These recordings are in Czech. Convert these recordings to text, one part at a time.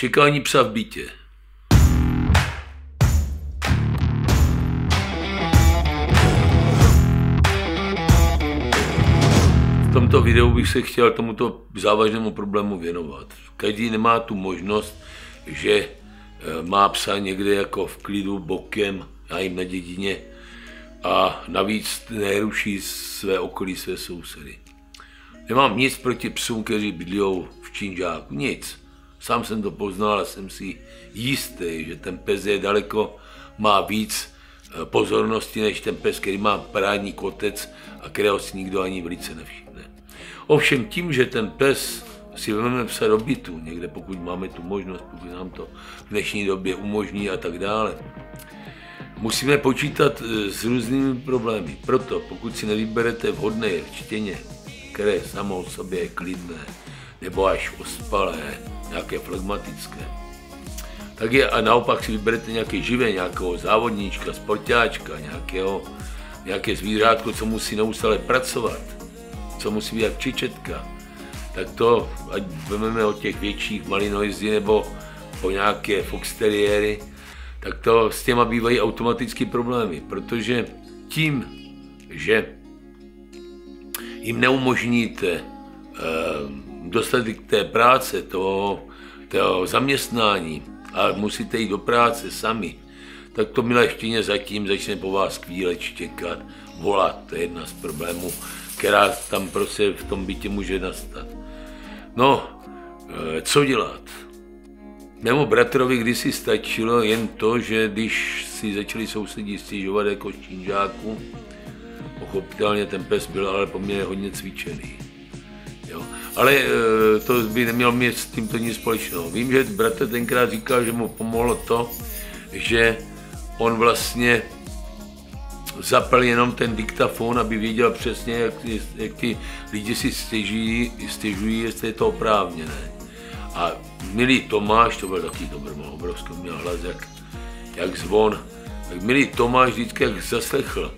Štěkání psa v bytě. V tomto videu bych se chtěl tomuto závažnému problému věnovat. Každý nemá tu možnost, že eh, má psa někde jako v klidu bokem, já jim na dědině, a navíc neruší své okolí, své sousedy. Nemám nic proti psům, kteří bydlí v Činžáku, nic. Sám jsem to poznal a jsem si jistý, že ten pes je daleko, má víc eh, pozornosti než ten pes, který má parádní kotec a kterého si nikdo ani v lice nevšimne. Ovšem tím, že ten pes si vezmeme psa do bytu, někde pokud máme tu možnost, pokud nám to v dnešní době umožní a tak dále, musíme počítat eh, s různými problémy. Proto pokud si nevyberete vhodné čtěně, které samo o sobě je klidné, nebo až ospalé, nějaké flegmatické, tak je a naopak si vyberete nějaké živé, nějakého závodníčka, sportáčka, nějakého, nějaké zvířátko, co musí neustále pracovat, co musí být jak čičetka, tak to, ať vezmeme od těch větších malinoizy nebo po nějaké fox terriéry, tak to s těma bývají automaticky problémy, protože tím, že jim neumožníte eh, dostat k té práce, toho, toho zaměstnání a musíte jít do práce sami, tak to milé štěně zatím začne po vás kvíle štěkat, volat. To je jedna z problémů, která tam prostě v tom bytě může nastat. No, eh, co dělat? Mému bratrovi kdysi stačilo jen to, že když si začali sousedí stěžovat jako čínžáku, pochopitelně ten pes byl ale poměrně hodně cvičený. Jo. Ale e, to by nemělo mít s tímto nic společného. Vím, že bratr tenkrát říkal, že mu pomohlo to, že on vlastně zapl jenom ten diktafon, aby věděl přesně, jak, jak ty lidi si stěžují, stěžují, jestli je to oprávněné. A milý Tomáš, to byl taky dobrý, obrovský, měl hlas jak, jak zvon, tak milý Tomáš vždycky jak zaslechl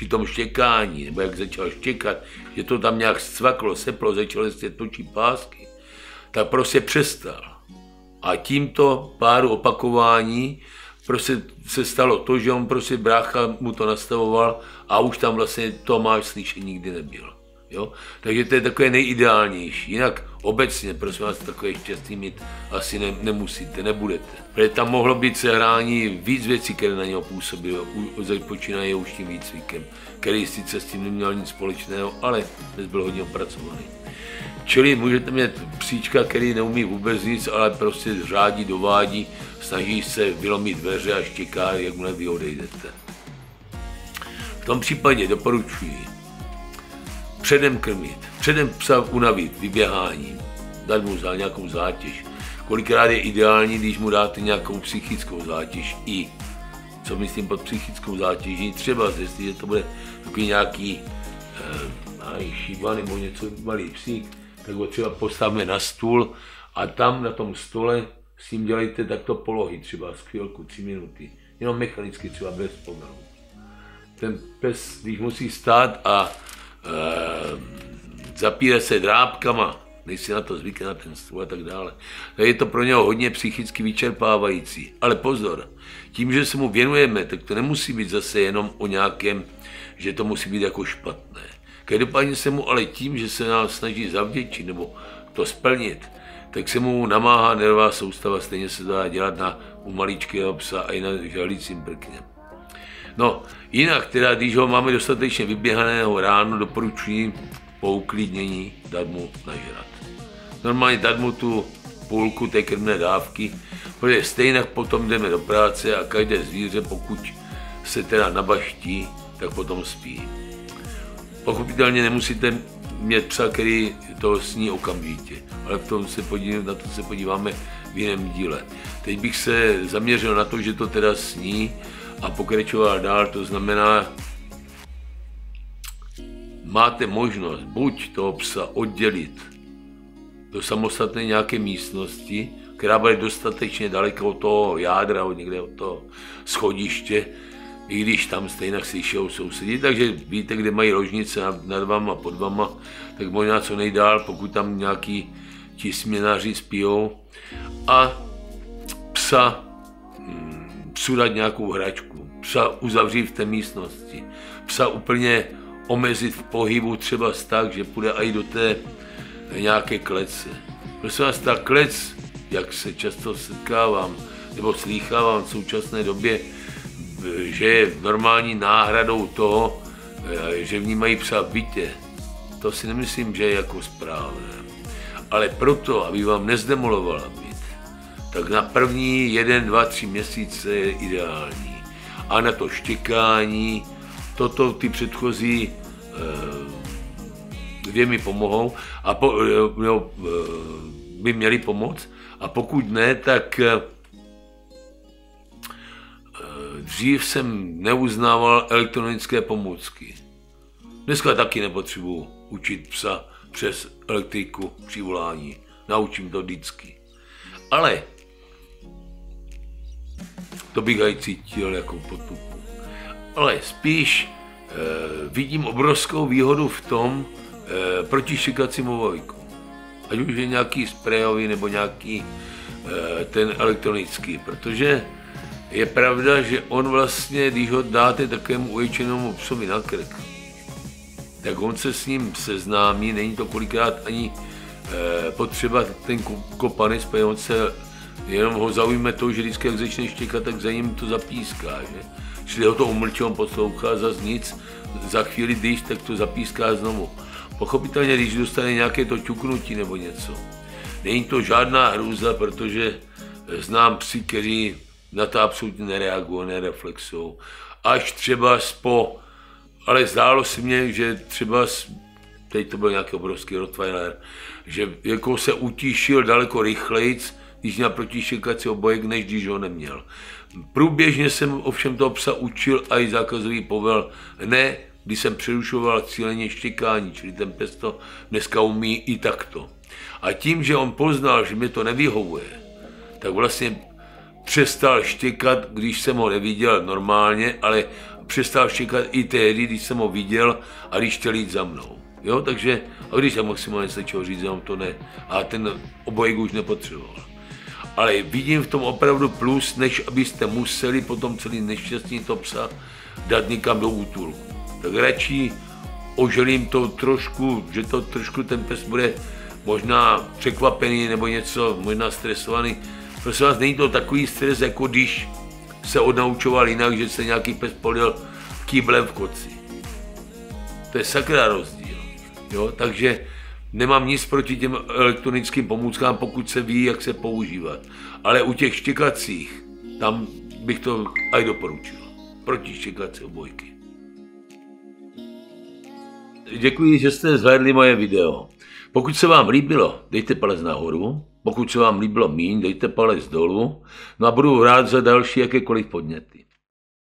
při tom štěkání, nebo jak začal štěkat, že to tam nějak scvaklo, seplo, začalo se točí pásky, tak prostě přestal. A tímto páru opakování prostě se stalo to, že on prostě brácha mu to nastavoval a už tam vlastně Tomáš slyšet nikdy nebyl. Jo? Takže to je takové nejideálnější. Jinak obecně, prosím vás, takové štěstí mít asi ne, nemusíte, nebudete. Protože tam mohlo být sehrání víc věcí, které na něho působily, počínají už tím výcvikem, který sice s tím neměl nic společného, ale dnes byl hodně opracovaný. Čili můžete mít příčka, který neumí vůbec nic, ale prostě řádí, dovádí, snaží se vylomit dveře a štěká, jak mu vy odejdete. V tom případě doporučuji předem krmit, předem psa unavit vyběháním, dát mu za nějakou zátěž. Kolikrát je ideální, když mu dáte nějakou psychickou zátěž i, co myslím pod psychickou zátěží, třeba jestli to bude takový nějaký eh, šíba nebo něco malý psík, tak ho třeba postavíme na stůl a tam na tom stole s ním dělejte takto polohy, třeba z chvilku, tři minuty, jenom mechanicky, třeba bez pomalu. Ten pes, když musí stát a e, zapírat se drápkama, než si na to zvykne na ten stůl a tak dále. Je to pro něho hodně psychicky vyčerpávající. Ale pozor, tím, že se mu věnujeme, tak to nemusí být zase jenom o nějakém, že to musí být jako špatné. Každopádně se mu ale tím, že se nás snaží zavděčit nebo to splnit, tak se mu namáhá nervová soustava, stejně se dá dělat na u maličkého psa a i na žalícím prkně. No, jinak teda, když ho máme dostatečně vyběhaného ráno, doporučuji po uklidnění dát mu nažrat. Normálně dát mu tu půlku té krmné dávky, protože stejně potom jdeme do práce a každé zvíře, pokud se teda nabaští, tak potom spí. Pochopitelně nemusíte mít psa, který to sní okamžitě, ale v tom se podívám, na to se podíváme v jiném díle. Teď bych se zaměřil na to, že to teda sní a pokračoval dál, to znamená, máte možnost buď toho psa oddělit do samostatné nějaké místnosti, která bude dostatečně daleko od toho jádra, od někde od toho schodiště, i když tam stejně slyšou sousedí, takže víte, kde mají ložnice nad váma, pod váma, tak možná co nejdál, pokud tam nějaký ti směnáři spijou. A psa dát nějakou hračku, psa uzavřít v té místnosti, psa úplně omezit v pohybu třeba tak, že půjde i do té nějaké klece. Prosím vás, ta klec, jak se často setkávám, nebo slýchávám v současné době, že je normální náhradou toho, že vnímají psa v bytě. To si nemyslím, že je jako správné. Ale proto, aby vám nezdemolovala tak na první jeden, dva, tři měsíce je ideální. A na to štěkání, toto ty předchozí eh, dvě mi pomohou a po, no, by měli pomoct. A pokud ne, tak dřív jsem neuznával elektronické pomůcky. Dneska taky nepotřebuji učit psa přes elektriku při volání. Naučím to vždycky. Ale to bych aj cítil jako potupu. Ale spíš e, vidím obrovskou výhodu v tom e, proti šikacím vojku. Ať už je nějaký sprejový nebo nějaký e, ten elektronický, protože je pravda, že on vlastně, když ho dáte takovému uječenému psovi na krk, tak on se s ním seznámí, není to kolikrát ani e, potřeba ten kopanec, protože on se jenom ho zaujme to, že vždycky jak začne štěkat, tak za ním to zapíská, že? Čili ho to umlčí, on poslouchá za nic, za chvíli když, tak to zapíská znovu. Pochopitelně, když dostane nějaké to ťuknutí nebo něco, není to žádná hrůza, protože znám psy, kteří na to absolutně nereagují, nereflexují. Až třeba po, ale zdálo se mně, že třeba, teď to byl nějaký obrovský Rottweiler, že jako se utíšil daleko rychleji, když měl protištěkací obojek, než když ho neměl. Průběžně jsem ovšem toho psa učil a i zákazový povel ne, když jsem přerušoval cíleně štěkání, čili ten pes to dneska umí i takto. A tím, že on poznal, že mi to nevyhovuje, tak vlastně přestal štěkat, když jsem ho neviděl normálně, ale přestal štěkat i tehdy, když jsem ho viděl a když chtěl jít za mnou. Jo, takže, a když jsem maximálně stačil říct, že to ne. A ten obojek už nepotřeboval. Ale vidím v tom opravdu plus, než abyste museli potom celý nešťastný to psa dát někam do útulku. Tak radši oželím to trošku, že to trošku ten pes bude možná překvapený nebo něco, možná stresovaný, Prosím vás, není to takový stres, jako když se odnaučoval jinak, že se nějaký pes polil kýblem v koci. To je sakra rozdíl. Jo? Takže nemám nic proti těm elektronickým pomůckám, pokud se ví, jak se používat. Ale u těch štěkacích, tam bych to aj doporučil. Proti štěkací obojky. Děkuji, že jste zhlédli moje video. Pokud se vám líbilo, dejte palec nahoru. Pokud se vám líbilo míň, dejte palec dolů. No a budu rád za další jakékoliv podněty.